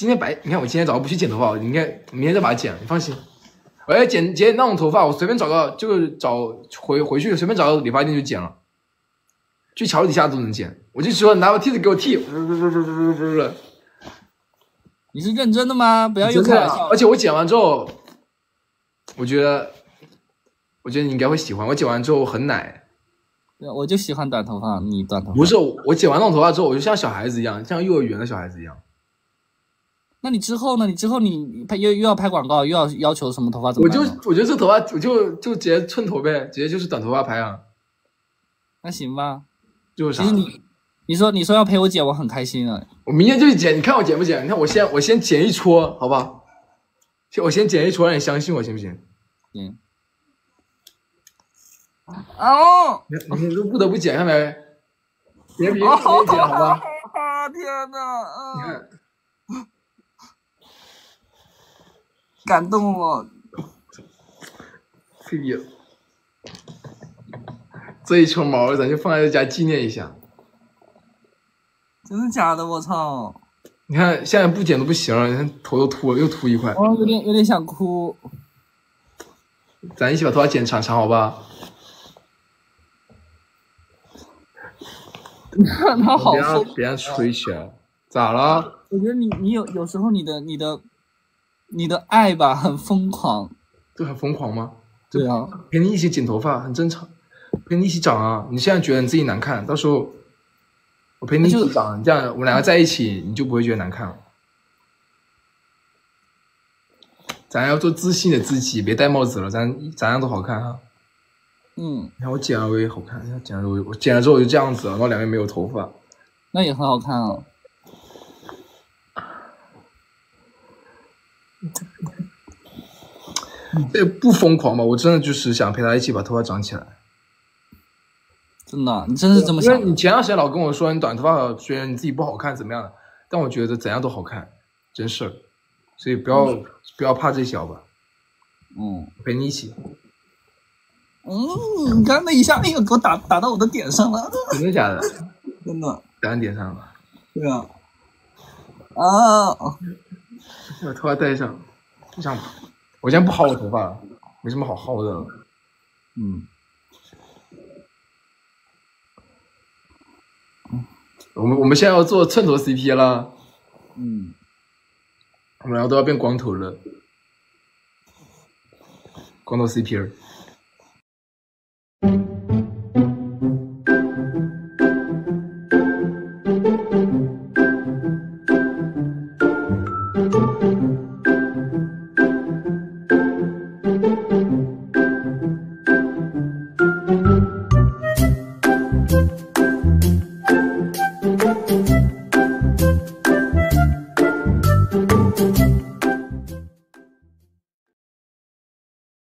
今天白，你看我今天早上不去剪头发，我应该明天再把它剪，你放心。我要剪剪那种头发，我随便找个就是找回回去随便找个理发店就剪了，去桥底下都能剪。我就说拿个剃子给我剃，你是认真的吗？不要又开玩笑。而且我剪完之后，我觉得，我觉得你应该会喜欢。我剪完之后很奶，对我就喜欢短头发，你短头发不是我剪完那种头发之后，我就像小孩子一样，像幼儿园的小孩子一样。那你之后呢？你之后你拍又又要拍广告，又要要求什么头发怎么我就？我觉得这头发，我就就直接寸头呗，直接就是短头发拍啊，那行吧。就是啥其实？你你说你说要陪我剪，我很开心啊。我明天就去剪，你看我剪不剪？你看我先我先剪一撮，好吧？先我先剪一撮，让你相信我行不行？行。哦你你都不得不剪，看没？别别别剪，好吧？啊！天哪！你啊，看，感动了。屁屁，这一撮毛咱就放在这家纪念一下。真的假的？我操！你看现在不剪都不行了，你看头都秃了，又秃一块。我有点有点想哭。咱一起把头发剪长长，好吧？他好别让疯。别让吹起来，咋了？我觉得你你有有时候你的你的你的爱吧很疯狂。就很疯狂吗？对啊，陪你一起剪头发很正常，陪你一起长啊。你现在觉得你自己难看，到时候我陪你一起长，这样我们两个在一起，你就不会觉得难看了。咱要做自信的自己，别戴帽子了，咱咱样都好看哈。嗯，你看我剪了我也好看，你看剪了我我剪了之后我就这样子了，然后两边没有头发。那也很好看啊。这不疯狂吧？我真的就是想陪他一起把头发长起来。真的，你真是这么想因为？你前段时间老跟我说你短头发觉得你自己不好看怎么样的，但我觉得怎样都好看，真事儿。所以不要、不要怕这些好吧？嗯陪你一起，嗯，你刚刚那一下，哎呦，给我打打到我的点上了，真的假的？真的。打你点上了，对啊。啊，把头发戴上。就想，我现在不薅我头发，没什么好薅的。嗯，我们我们现在要做寸头 CP 了，嗯，我们俩都要变光头了，光头 CP。